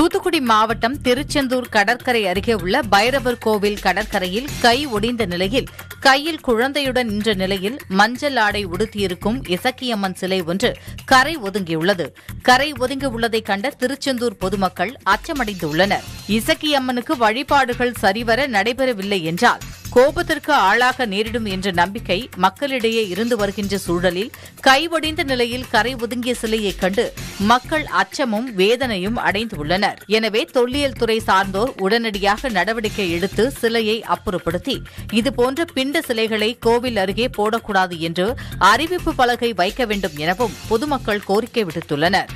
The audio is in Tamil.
தூத்துக்குடி மாவட்டம் திருச்செந்தூர் கடற்கரை அருகே உள்ள பைரவர் கோவில் கடற்கரையில் கை ஒடிந்த நிலையில் கையில் குழந்தையுடன் நின்ற நிலையில் மஞ்சள் ஆடை உடுத்தியிருக்கும் இசக்கியம்மன் சிலை ஒன்று கரை ஒதுங்கியுள்ளது. கரை ஒதுங்கியுள்ளதை கண்ட திருச்செந்தூர் பொதுமக்கள் அச்சமடைந்துள்ளனர். இசக்கியம்மனுக்கு வழிபாடுகள் சரிவர நடைபெறவில்லை என்றால் கோபத்திற்கு ஆளாக நேரிடும் என்ற நம்பிக்கை மக்களிடையே இருந்து வருகின்ற சூழலில் கைவடிந்த நிலையில் கரை ஒதுங்கிய சிலையைக் கண்டு மக்கள் அச்சமும் வேதனையும் அடைந்துள்ளனர். எனவே தொல்லியல் துறை சார்ந்தோர் உடனடியாக நடவடிக்கை எடுத்து சிலையை அப்புறப்படுத்தி இதுபோன்ற பிண்ட சிலைகளை கோவில் அருகே போடக்கூடாது என்று அறிவிப்பு பலகை வைக்க வேண்டும் எனவும் பொதுமக்கள் கோரிக்கை விடுத்துள்ளனர்.